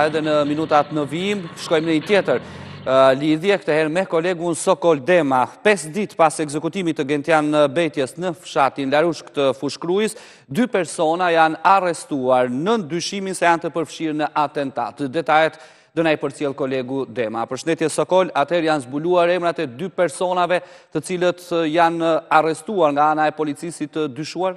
Edhe në minutat në vijim, shkojmë në një tjetër lidhje, këtë herë me kolegun Sokol Dema. 5 ditë pas ekzekutimit të Gentian Bejtjes në fshatin Larushk të Fushkrujës, dy persona janë arrestuar nën dyshimin se janë të përfshirë në atentat. Detajet do na i përcjell kolegu Dema. Përshëndetje Sokol, atëherë janë zbuluar emrat e dy personave të cilët janë arrestuar nga ana e policisë të dyshuar?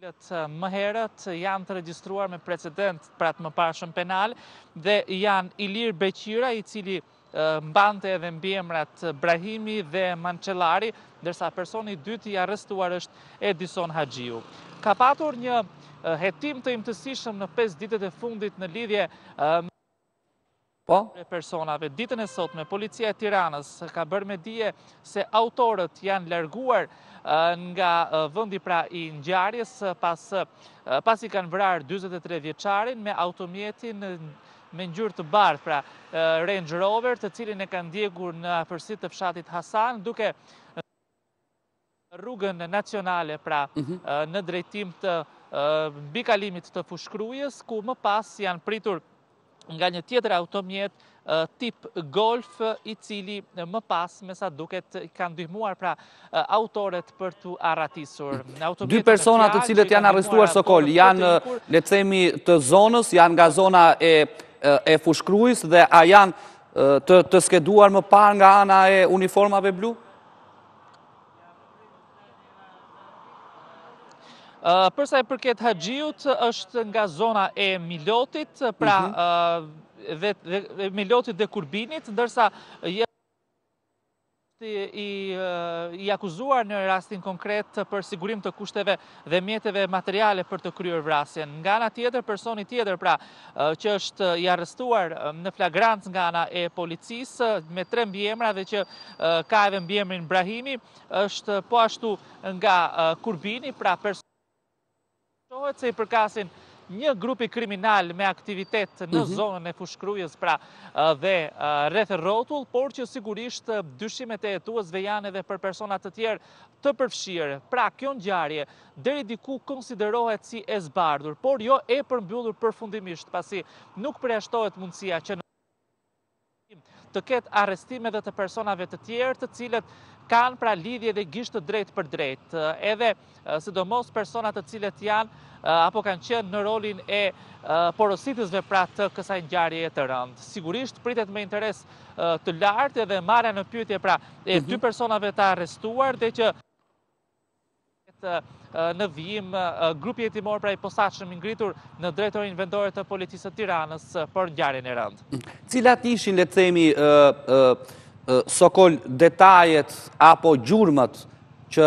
cilët më herët janë të regjistruar me precedent pra të mëparshëm penal dhe janë Ilir Beqira i cili mbante edhe mbiemrat Brahimi dhe Mançellari, ndërsa personi i dytë i arrestuar është Edison Haxhiu. Ka patur një hetim të imtësishëm në 5 ditët e fundit në lidhje me Po? Personave, ditën e sotme policia e Tiranës ka bërë me dije se autorët janë larguar nga vendi pra i ngjarjes pas, pasi kanë vrarë 43 vjeçarin me automjetin me ngjyrë të bardhë, pra Range Rover, të cilin e kanë djegur në afërsi të fshatit Hasan, duke rrugën nacionale pra në drejtim të mbikalimit të Fushkrujës, ku më pas janë pritur nga një tjetër automjet tip Golf, i cili më pas me sa duket i kanë ndihmuar pra autorët për t'u arratisur. Dy personat të cilët janë arrestuar Sokol, janë le të themi të zonës, janë nga zona e e Fushkrujës dhe a janë të skeduar më parë nga ana e uniformave blu? Për sa i përket Haxhiut, është nga zona e Milotit, pra mhm. Milotit dhe Kurbinit, ndërsa është i akuzuar në rastin konkret për sigurim të kushteve dhe mjeteve materiale për të kryer vrasjen. Nga ana tjetër, personi tjetër pra që është i arrestuar në flagrancë nga ana e policisë me tre mbiemra dhe që ka edhe mbiemrin Brahimi, është po ashtu nga Kurbini, pra personi shohet se i përkasin një grupi kriminal me aktivitet në mhm. zonën e Fushkrujës pra dhe rreth e rrotull, por që sigurisht dyshimet e hetuesve janë edhe për persona të tjerë të përfshirë. Pra, kjo ngjarje deri diku konsiderohet si e zbardhur, por jo e përmbyllur përfundimisht, pasi nuk përjashtohet mundësia që në të ketë arrestim edhe të personave të tjerë, të cilët kanë pra lidhje dhe gisht të drejtpërdrejtë, edhe sidomos persona të cilët janë apo kanë qenë në rolin e porositësve pra të kësaj ngjarjeje të rëndë. Sigurisht, pritet me interes të lartë edhe marrja në pyetje pra e dy personave të arrestuar dhe që në vijim grupi hetimor pra i posaçëm i ngritur në drejtorinë vendore të policisë së Tiranës për ngjarjen e rëndë. Cilat ishin, le të themi, Sokol detajet apo gjurmët që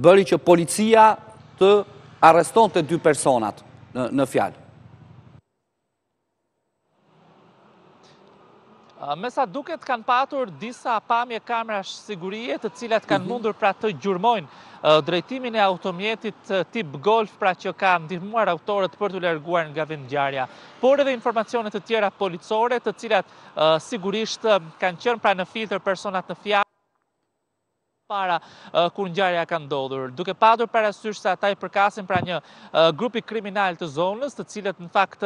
bëri që policia të arrestonte dy personat në fjalë? Me sa duket kanë patur disa pamje kamerash sigurie të cilat kanë mhm. mundur pra të gjurmojnë drejtimin e automjetit tip golf pra që ka ndihmuar autorët për t'u larguar nga vendngjarja. Por edhe informacione të tjera policore të cilat sigurisht kanë qenë pra në filtër personat në fjalë. para kur ngjarja ka ndodhur, duke patur parasysh se ata i përkasin pra një grupi kriminal të zonës, të cilat në fakt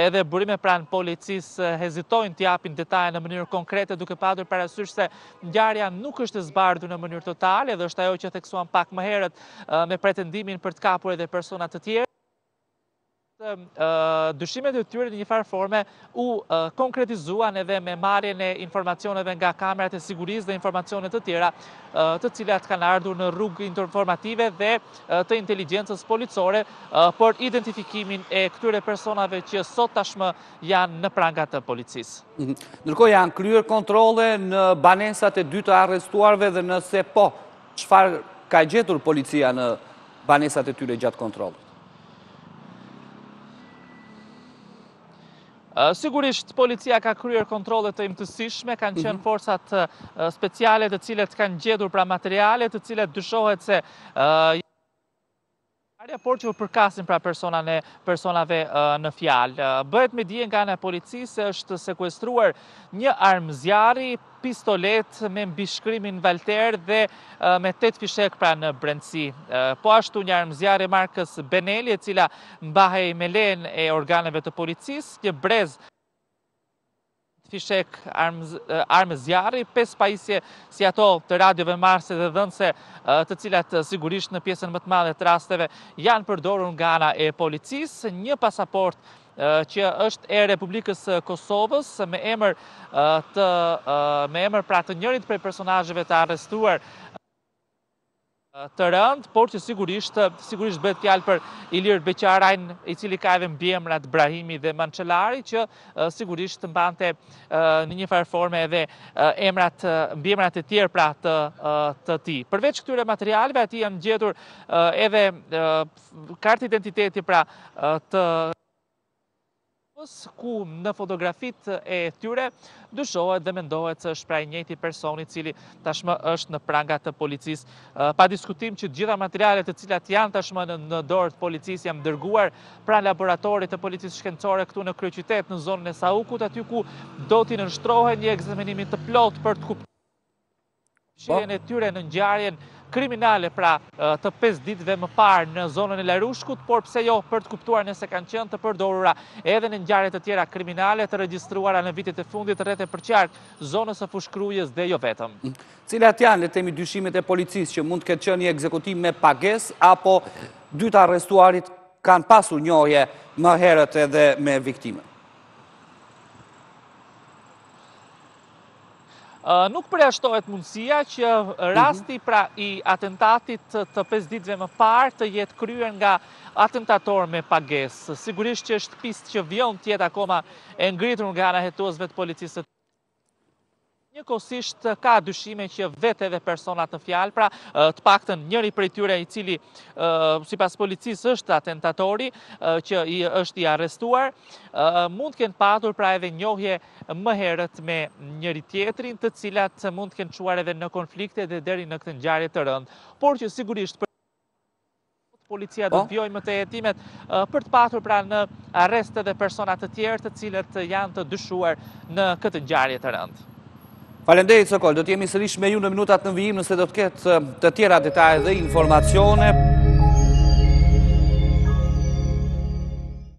edhe burime pranë policisë hezitojnë të japin detaje në mënyrë konkrete, duke patur parasysh se ngjarja nuk është e zbardhur në mënyrë totale dhe është ajo që theksuan pak më herët me pretendimin për të kapur edhe persona të tjerë. Dyshimet e tyre në një farë forme u konkretizuan edhe me marrjen e informacioneve nga kamerat e sigurisë dhe informacione të tjera të cilat kanë ardhur në rrugë informative dhe të inteligjencës policore për identifikimin e këtyre personave që sot tashmë janë në pranga të policisë. Mhm. Ndërkohë janë kryer kontrolle në banesat e dy të arrestuarve dhe nëse po, çfarë ka gjetur policia në banesat e tyre gjatë kontrolleve? Sigurisht, policia ka kryer kontrolle të imtësishme, kanë mhm. qenë forcat speciale të cilat kanë gjetur pra materiale të cilat dyshohet se por që u përkasin pra personave në fjalë. Bëhet me dije nga ana e policisë se është sekuestruar një armë zjarri pistoletë me mbishkrimin Valter dhe me tetë fishekë pra në brendësi. Po ashtu një armë zjarri e markës Benelli, e cila mbahej me lejen e organeve të policisë, një brez fishekë armë zjarri, pesë pajisje si ato të radiove marrëse dhe dhënëse të cilat sigurisht në pjesën më të madhe të rasteve janë përdorur nga ana e policisë, një pasaportë që është e Republikës së Kosovës me emër të me emër pra të njërit prej personazheve të arrestuar të rëndë, por që sigurisht sigurisht bëhet fjalë për Ilir Beqarajn, i cili ka edhe mbiemrat Brahimi dhe Mançelari që sigurisht mbante në një farë forme edhe emrat mbiemrat e tjerë pra të të tij. Përveç këtyre materialeve aty janë gjetur edhe Kartë identiteti pra të ku në fotografitë e tyre dyshohet dhe mendohet se është pra i njëjti person i cili tashmë është në pranga të policisë. Pa diskutim që të gjitha materialet të cilat janë tashmë në dorë të policisë janë dërguar pranë laboratorit të policisë shkencore këtu në kryeqytet në zonën e Saukut aty ku do t'i nënshtrohen një ekzaminimi të plot për të kuptu. shirjen e tyre në ngjarjen kriminale pra të 5 ditëve më parë në zonën e Larushkut, por pse jo për të kuptuar nëse kanë qenë të përdorura edhe në ngjarje të tjera kriminale të regjistruara në vitet e fundit rreth e përqark zonës së Fushë-Krujës dhe jo vetëm. Cilat janë le të themi dyshimet e policisë që mund të ketë qenë një ekzekutim me pagesë apo dy të arrestuarit kanë pasur njohje më herët edhe me viktimën? Nuk përjashtohet mundësia që rasti pra i atentatit të 5 ditëve më parë të jetë kryer nga atentatorë me pagesë. Sigurisht që është pistë që vijon të jetë akoma e ngritur nga ana e hetuesve të policisë. Njëkohësisht ka dyshime që vetë edhe personat në fjalë, pra të paktën njëri prej tyre i cili sipas policisë është atentatori që është i arrestuar, mund të kenë patur pra edhe njohje më herët me njëri-tjetrin të cilat mund të kenë çuar edhe në konflikte dhe deri në këtë ngjarje të rëndë. Por që sigurisht policia do të vijojë më tej hetimet për të patur pra në arrest edhe persona të tjerë të cilët janë të dyshuar në këtë ngjarje të rëndë. Faleminderit, Sokol, do të jemi sërish me ju në minutat në vijim nëse do të ketë të tjera detaje dhe informacione.